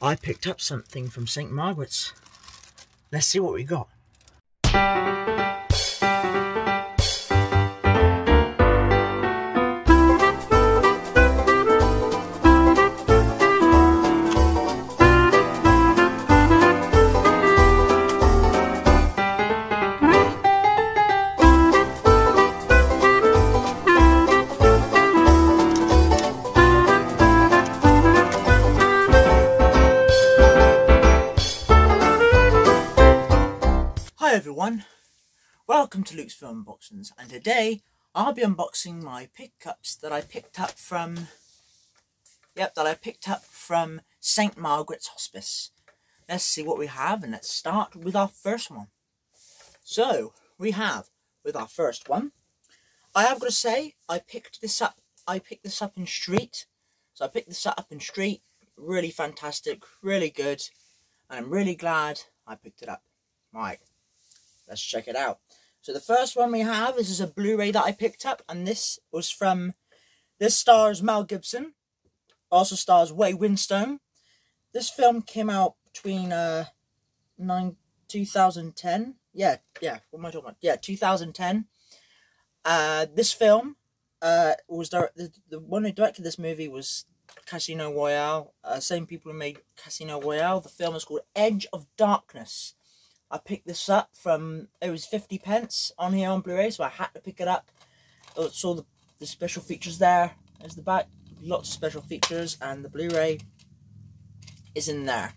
I picked up something from St. Margaret's. Let's see what we got. Everyone, welcome to Luke's Film Unboxings, and today I'll be unboxing my pickups that I picked up from, yep, that I picked up from St. Margaret's Hospice. Let's see what we have, and let's start with our first one. So, we have, with our first one, I have got to say, I picked this up, I picked this up in Street, so I picked this up in Street, really fantastic, really good, and I'm really glad I picked it up. Right, let's check it out. So the first one we have, this is a Blu-ray that I picked up, and this was from, this stars Mel Gibson, also stars Ray Winstone. This film came out between uh, nine, 2010, yeah, yeah, what am I talking about? Yeah, 2010. Uh, this film uh, was direct, the, the one who directed this movie was Casino Royale. Uh, same people who made Casino Royale. The film is called Edge of Darkness. I picked this up from it was 50 pence on here on Blu-ray, so I had to pick it up. Oh, I saw the, the special features there. There's the back, lots of special features, and the Blu-ray is in there.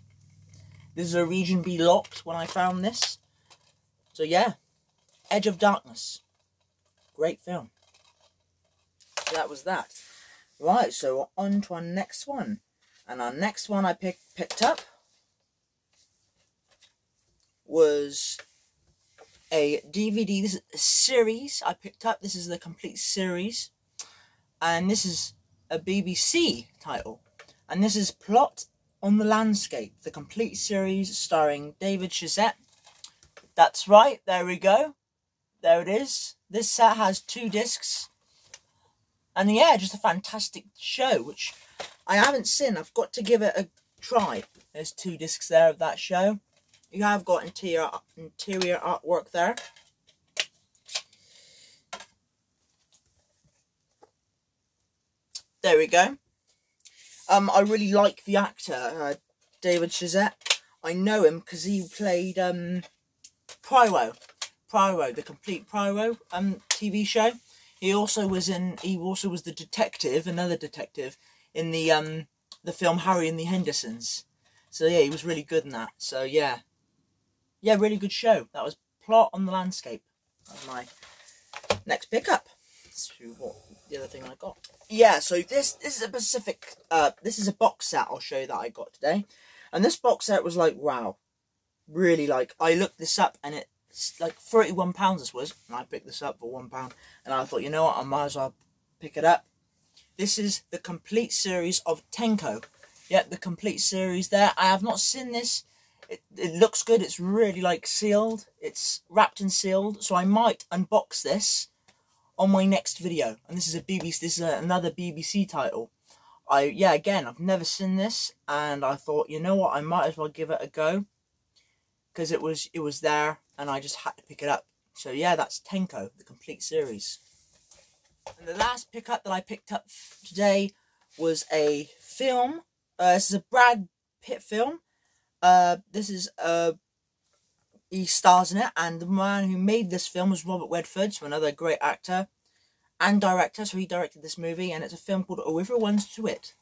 This is a region B locked when I found this. So yeah, Edge of Darkness, great film. That was that. Right, so on to our next one. And our next one I pick, picked up was a DVD series I picked up. This is the complete series. And this is a BBC title. And this is Blott on the Landscape, the complete series starring David Suchet. That's right, there we go. There it is. This set has two discs. And yeah, just a fantastic show, which I haven't seen. I've got to give it a try. There's two discs there of that show. You have got interior interior artwork there. There we go. Um, I really like the actor, uh, David Suchet. I know him because he played um, Poirot, Poirot, the complete Poirot um TV show. He also was in. He also was the detective, another detective in the um the film Harry and the Hendersons. So yeah, he was really good in that. So yeah, yeah, really good show. That was Blott on the Landscape. My next pickup. what the other thing I got. Yeah, so this this is a Pacific. Uh, this is a box set. I'll show you that I got today, and this box set was like wow, really like I looked this up and it's like thirty one pounds. This was, and I picked this up for one pound, and I thought you know what, I might as well pick it up. This is the complete series of Tenko. Yep, the complete series there. I have not seen this it, it looks good. It's really like sealed. It's wrapped and sealed. So I might unbox this on my next video. And this is a BBC. This is a, another BBC title. I yeah again I've never seen this and I thought you know what I might as well give it a go because it was it was there and I just had to pick it up. So yeah that's Tenko the complete series. And the last pickup that I picked up today was a film. Uh, this is a Brad Pitt film. Uh, this is uh, he stars in it, and the man who made this film was Robert Redford, so another great actor and director. So he directed this movie, and it's a film called A River Runs Through It.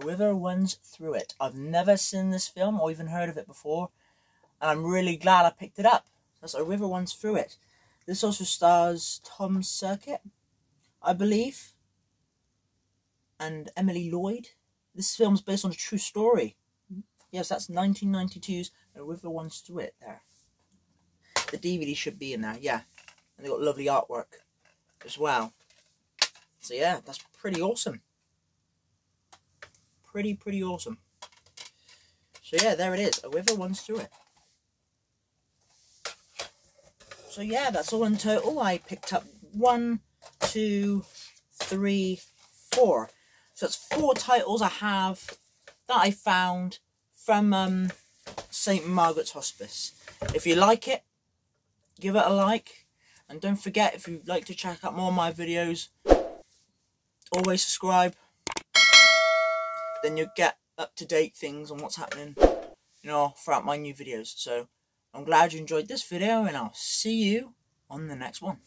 A River Runs Through It. I've never seen this film or even heard of it before, and I'm really glad I picked it up. That's A River Runs Through It. This also stars Tom Skerritt, I believe, and Emily Lloyd. This film's based on a true story. Yes, that's 1992's A River Runs Through It there. The DVD should be in there, yeah. And they got lovely artwork as well. So yeah, that's pretty awesome. Pretty, pretty awesome. So yeah, there it is. A river runs through it. So yeah, that's all in total. I picked up one, two, three, four. So that's four titles I have that I found from um, St Margaret's Hospice. If you like it, give it a like, and don't forget if you'd like to check out more of my videos, always subscribe. Then you'll get up to date things on what's happening, you know, throughout my new videos. So I'm glad you enjoyed this video, and I'll see you on the next one.